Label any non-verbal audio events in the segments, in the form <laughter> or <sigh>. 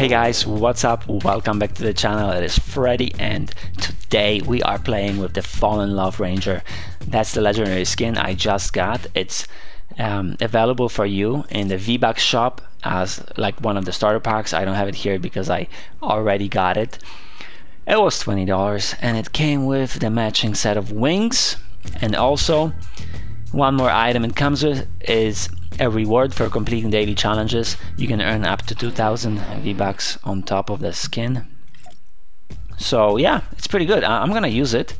Hey guys, what's up? Welcome back to the channel. It is Freddy and today we are playing with the Fallen Love Ranger. That's the legendary skin I just got. It's um, available for you in the V-Bucks shop as like one of the starter packs. I don't have it here because I already got it. It was $20 and it came with the matching set of wings and also one more item it comes with is a reward for completing daily challenges. You can earn up to 2000 V-Bucks on top of the skin. So yeah, it's pretty good. I'm gonna use it.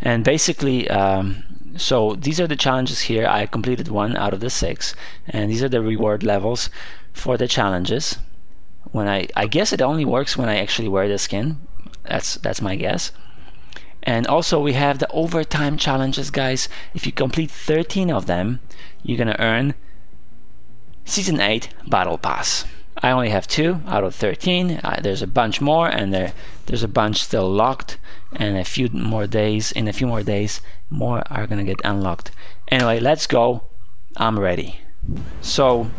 And basically, um, so these are the challenges here. I completed one out of the six. And these are the reward levels for the challenges. When I, I guess it only works when I actually wear the skin. That's, that's my guess. And also we have the overtime challenges, guys. If you complete 13 of them, you're gonna earn Season 8 Battle Pass. I only have two out of 13. Uh, there's a bunch more and there there's a bunch still locked and a few more days in a few more days more are gonna get unlocked. Anyway, let's go. I'm ready. So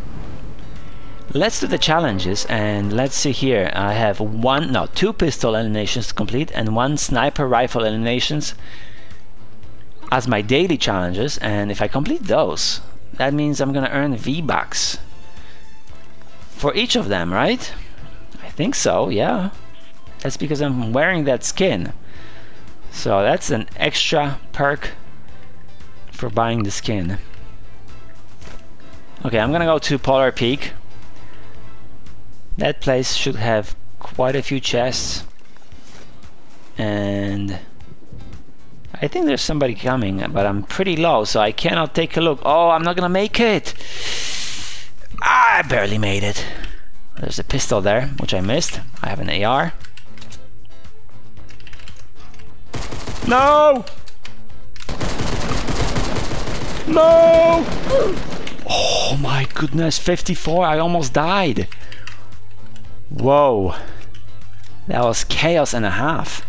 let's do the challenges and let's see here. I have one no two pistol eliminations to complete and one sniper rifle eliminations as my daily challenges and if I complete those that means I'm gonna earn V-Bucks for each of them, right? I think so, yeah. That's because I'm wearing that skin. So that's an extra perk for buying the skin. Okay, I'm gonna go to Polar Peak. That place should have quite a few chests. And I think there's somebody coming, but I'm pretty low, so I cannot take a look. Oh, I'm not gonna make it! I barely made it. There's a pistol there, which I missed. I have an AR. No! No! Oh my goodness, 54, I almost died. Whoa. That was chaos and a half.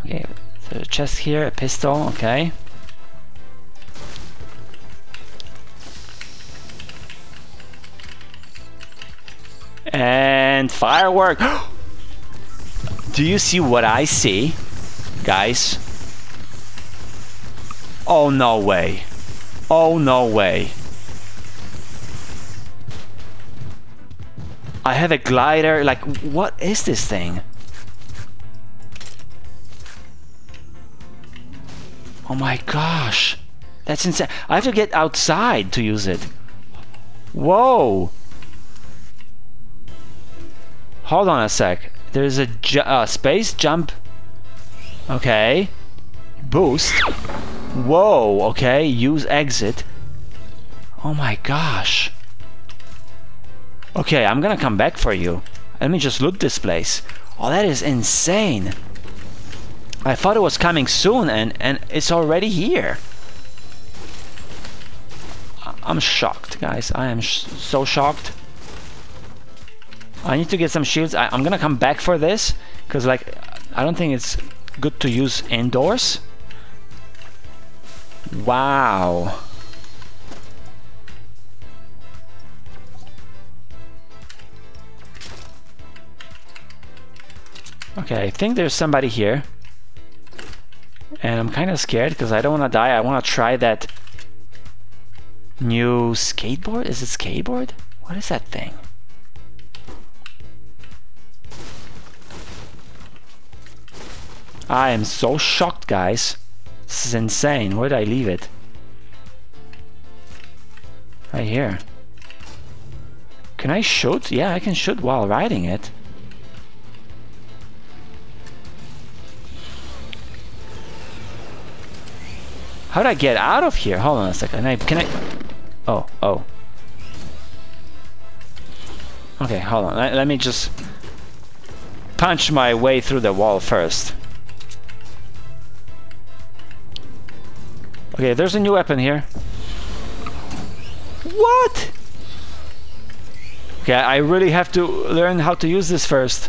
Okay, there's a chest here, a pistol, okay. And firework! <gasps> Do you see what I see? Guys? Oh, no way. Oh, no way. I have a glider, like, what is this thing? Oh my gosh. That's insane. I have to get outside to use it. Whoa. Hold on a sec. There's a ju uh, space jump. Okay. Boost. Whoa, okay. Use exit. Oh my gosh. Okay, I'm gonna come back for you. Let me just loot this place. Oh, that is insane. I thought it was coming soon and, and it's already here. I'm shocked, guys. I am sh so shocked. I need to get some shields. I, am gonna come back for this because like I don't think it's good to use indoors. Wow. Okay, I think there's somebody here. And I'm kind of scared because I don't want to die. I want to try that new skateboard. Is it skateboard? What is that thing? I am so shocked, guys. This is insane. Where did I leave it? Right here. Can I shoot? Yeah, I can shoot while riding it. How do I get out of here? Hold on a second. Can I, can I... Oh, oh. Okay, hold on. Let, let me just punch my way through the wall first. Okay, there's a new weapon here. What? Okay, I really have to learn how to use this first.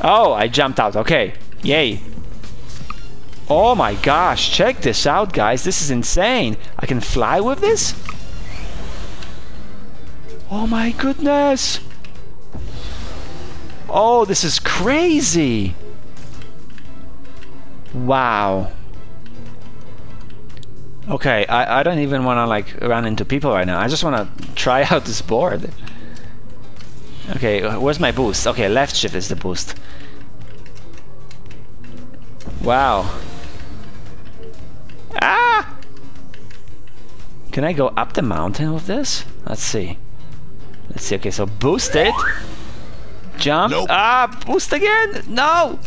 Oh, I jumped out. Okay, yay. Oh my gosh, check this out, guys. This is insane. I can fly with this? Oh my goodness! Oh, this is crazy! Wow. Okay, I, I don't even want to like run into people right now. I just want to try <laughs> out this board. Okay, where's my boost? Okay, left shift is the boost. Wow. Can I go up the mountain with this? Let's see. Let's see. Okay, so boost it. Jump. Nope. Ah, boost again. No.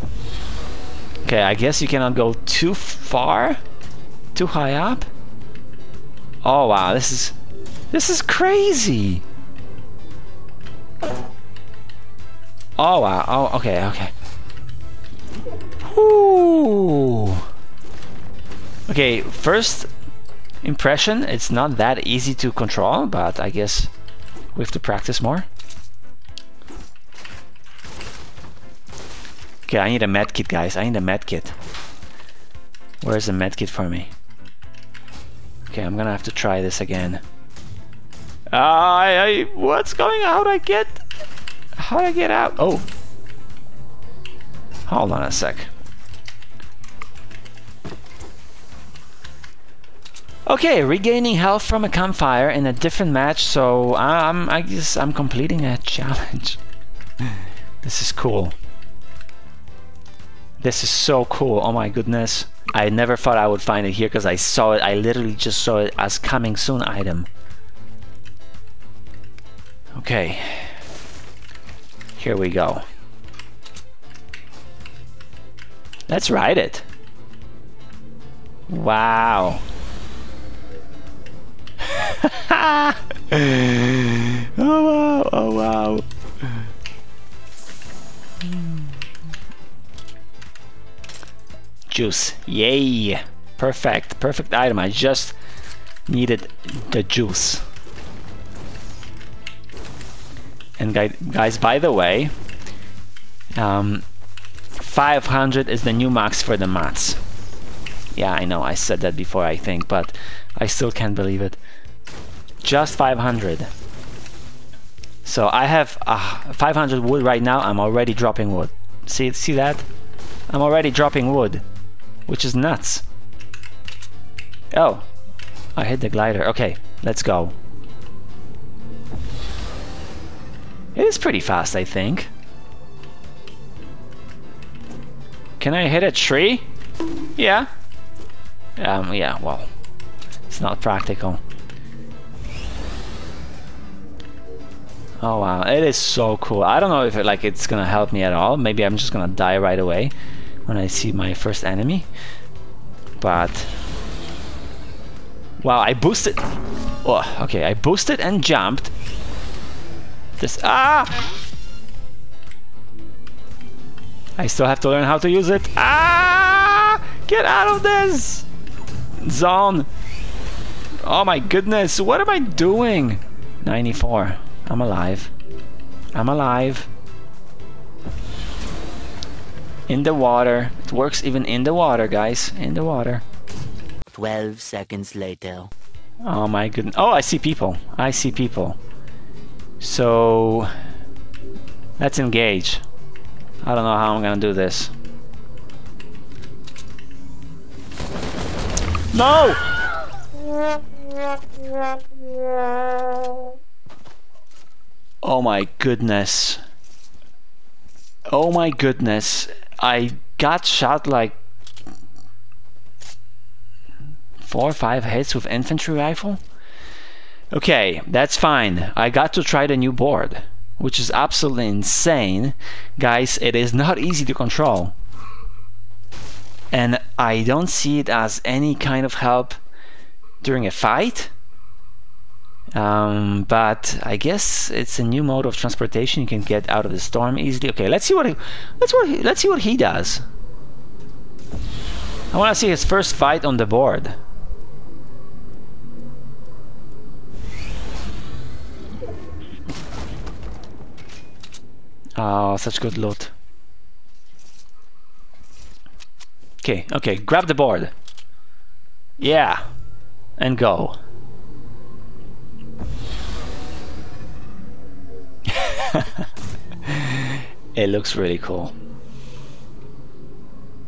Okay, I guess you cannot go too far. Too high up. Oh wow, this is this is crazy. Oh wow. Oh okay, okay. Ooh. Okay, first impression, it's not that easy to control, but I guess we have to practice more. Okay, I need a medkit, guys. I need a medkit. Where's the medkit for me? Okay, I'm gonna have to try this again. Uh, I, I, what's going on? How do I get? How do I get out? Oh, hold on a sec. Okay, regaining health from a campfire in a different match, so I'm, I guess I'm completing a <laughs> challenge. this is cool. This is so cool, oh my goodness. I never thought I would find it here because I saw it, I literally just saw it as coming soon item. Okay. Here we go. Let's ride it. Wow. <laughs> oh wow, oh wow. Juice, yay! Perfect, perfect item. I just needed the juice. And guys, by the way, um, 500 is the new max for the mats. Yeah, I know, I said that before, I think, but I still can't believe it. Just 500. So I have uh, 500 wood right now. I'm already dropping wood. See, see that? I'm already dropping wood, which is nuts. Oh, I hit the glider. Okay, let's go. It is pretty fast, I think. Can I hit a tree? Yeah. Um, yeah, well, it's not practical. Oh wow, it is so cool. I don't know if it, like it's gonna help me at all. Maybe I'm just gonna die right away when I see my first enemy. But wow, I boosted. Oh, okay, I boosted and jumped. This ah. I still have to learn how to use it. Ah! Get out of this zone. Oh my goodness, what am I doing? 94. I'm alive. I'm alive. In the water. It works even in the water, guys. In the water. 12 seconds later. Oh my goodness. Oh, I see people. I see people. So... Let's engage. I don't know how I'm gonna do this. No! Oh my goodness. Oh my goodness. I got shot like four or five hits with infantry rifle. Okay, that's fine. I got to try the new board, which is absolutely insane. Guys, it is not easy to control. And I don't see it as any kind of help during a fight. Um, but I guess it's a new mode of transportation. You can get out of the storm easily. Okay, let's see what he, let's what he, let's see what he does. I want to see his first fight on the board. Oh, such good loot. Okay, okay, grab the board. Yeah, and go. <laughs> it looks really cool.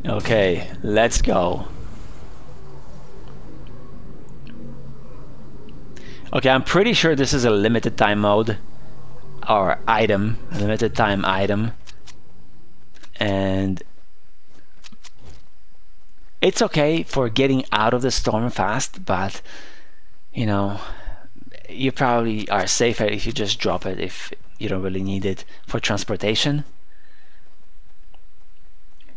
Okay, let's go. Okay, I'm pretty sure this is a limited time mode or item, limited time item. And it's okay for getting out of the storm fast, but you know, you probably are safer if you just drop it if you don't really need it for transportation.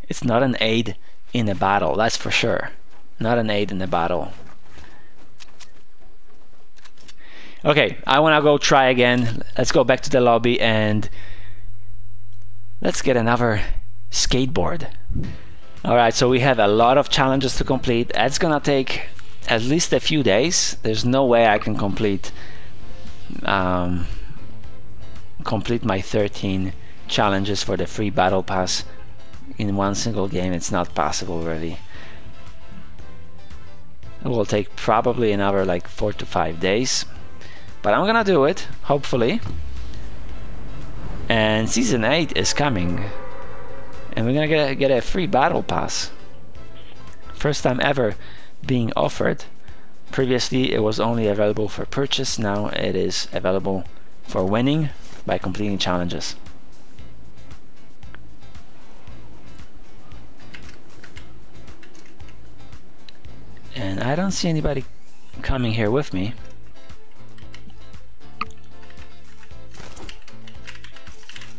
It's not an aid in a battle, that's for sure. Not an aid in a battle. Okay, I want to go try again. Let's go back to the lobby and let's get another skateboard. Alright, so we have a lot of challenges to complete. That's gonna take at least a few days. There's no way I can complete um, complete my 13 challenges for the free battle pass in one single game. It's not possible really. It will take probably another like four to five days, but I'm gonna do it hopefully. And season 8 is coming and we're gonna get a, get a free battle pass first time ever being offered previously it was only available for purchase now it is available for winning by completing challenges and I don't see anybody coming here with me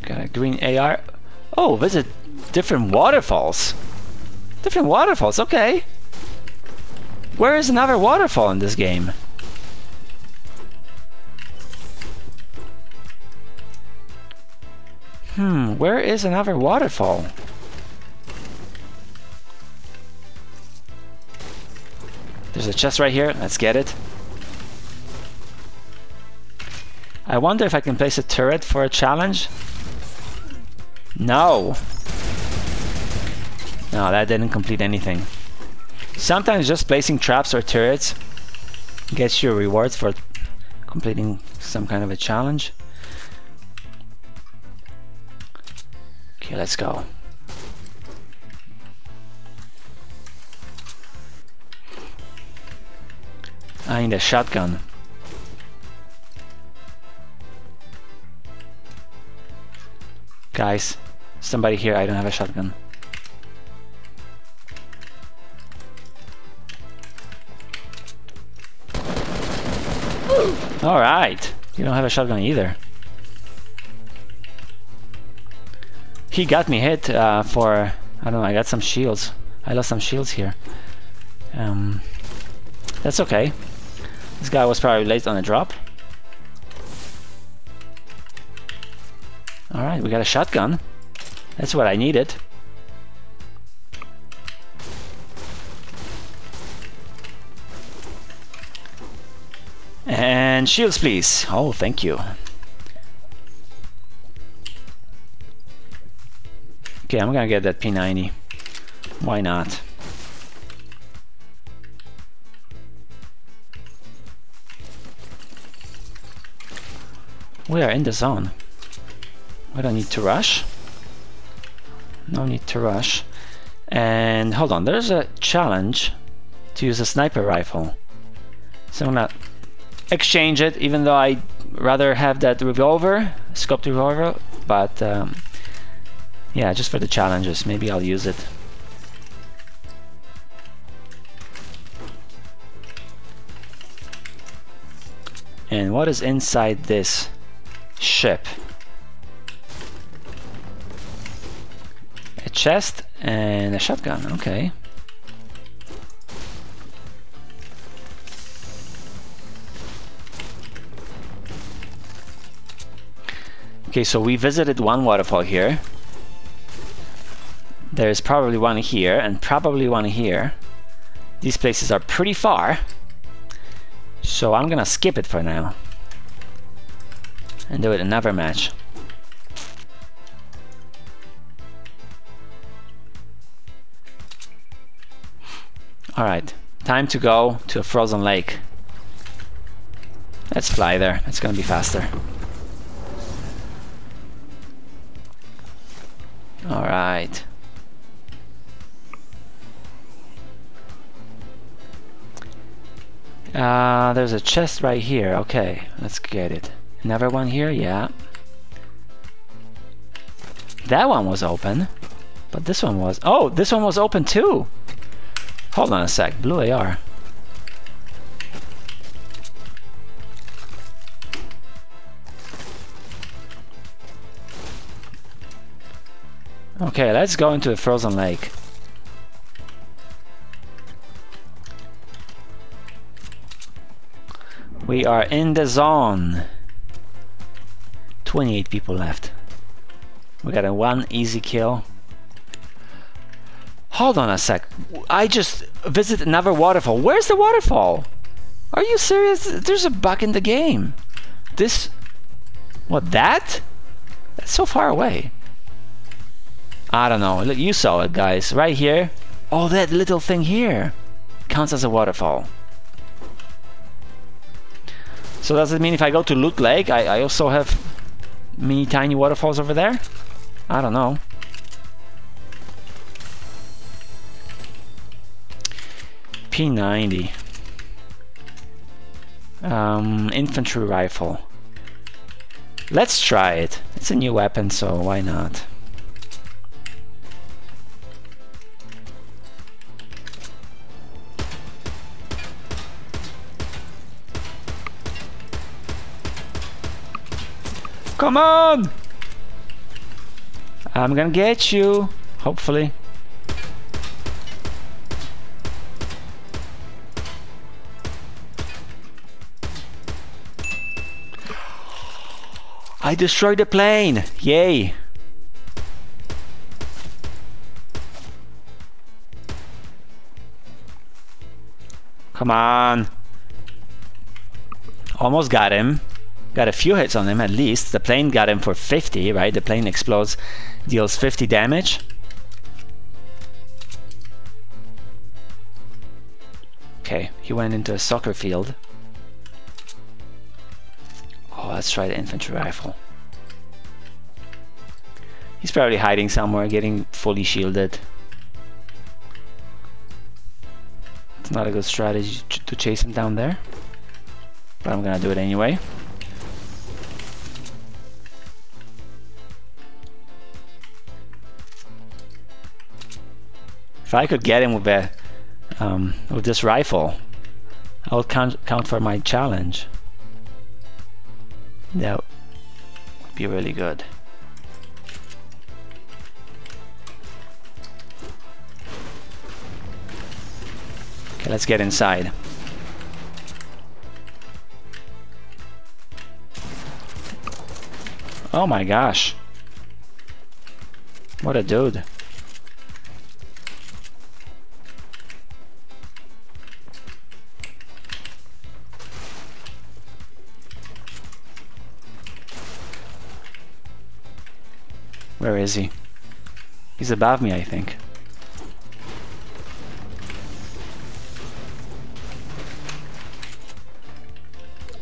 got a green AR oh visit Different waterfalls. Different waterfalls, okay. Where is another waterfall in this game? Hmm, where is another waterfall? There's a chest right here, let's get it. I wonder if I can place a turret for a challenge? No! No, that didn't complete anything. Sometimes just placing traps or turrets gets you rewards for completing some kind of a challenge. Okay, let's go. I need a shotgun. Guys, somebody here, I don't have a shotgun. Alright. You don't have a shotgun either. He got me hit uh, for... I don't know, I got some shields. I lost some shields here. Um, that's okay. This guy was probably late on a drop. Alright, we got a shotgun. That's what I needed. And shields, please. Oh, thank you. Okay, I'm gonna get that P90. Why not? We are in the zone. We don't need to rush. No need to rush. And hold on, there's a challenge to use a sniper rifle. So I'm gonna exchange it, even though I'd rather have that revolver, scoped revolver, but um, yeah, just for the challenges, maybe I'll use it. And what is inside this ship? A chest and a shotgun, okay. Okay, so we visited one waterfall here. There's probably one here and probably one here. These places are pretty far. So I'm gonna skip it for now. And do it another match. Alright, time to go to a frozen lake. Let's fly there, it's gonna be faster. All Uh, there's a chest right here. Okay, let's get it. Another one here, yeah. That one was open, but this one was. Oh, this one was open too. Hold on a sec. Blue AR. Okay, let's go into the frozen lake. We are in the zone. 28 people left. We got a one easy kill. Hold on a sec. I just visit another waterfall. Where's the waterfall? Are you serious? There's a bug in the game. This... What, that? That's so far away. I don't know. Look, you saw it, guys. Right here. Oh, that little thing here counts as a waterfall. So does it mean if I go to Loot Lake, I, I also have mini tiny waterfalls over there? I don't know. P90. Um, infantry rifle. Let's try it. It's a new weapon, so why not? Come on! I'm gonna get you, hopefully. I destroyed the plane! Yay! Come on! Almost got him. Got a few hits on him at least. The plane got him for 50, right? The plane explodes, deals 50 damage. Okay, he went into a soccer field. Oh, let's try the infantry rifle. He's probably hiding somewhere, getting fully shielded. It's not a good strategy to chase him down there. But I'm gonna do it anyway. If I could get him with a um, with this rifle, I would count count for my challenge. That would be really good. Okay, let's get inside. Oh my gosh. What a dude. Where is he? He's above me, I think.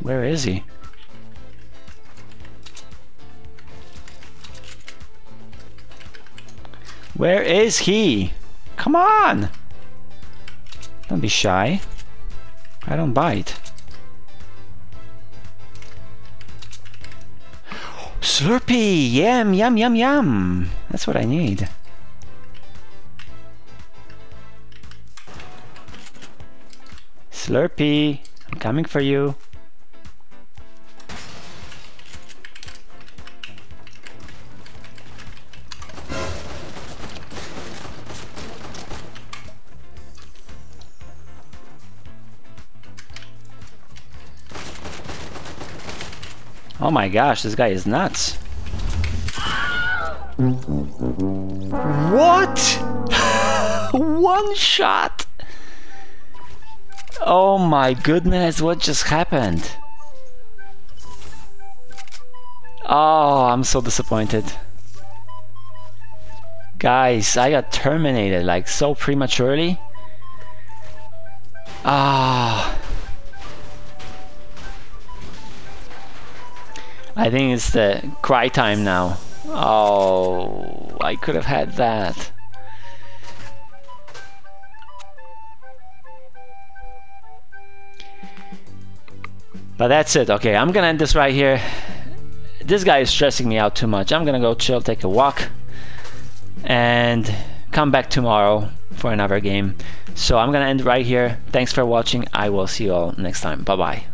Where is he? Where is he? Come on! Don't be shy. I don't bite. Slurpee! Yum, yum, yum, yum! That's what I need. Slurpee! I'm coming for you. Oh my gosh, this guy is nuts. What? <laughs> One shot? Oh my goodness, what just happened? Oh, I'm so disappointed. Guys, I got terminated like so prematurely. Ah. I think it's the cry time now. Oh, I could have had that. But that's it. Okay, I'm gonna end this right here. This guy is stressing me out too much. I'm gonna go chill, take a walk, and come back tomorrow for another game. So I'm gonna end right here. Thanks for watching. I will see you all next time. Bye bye.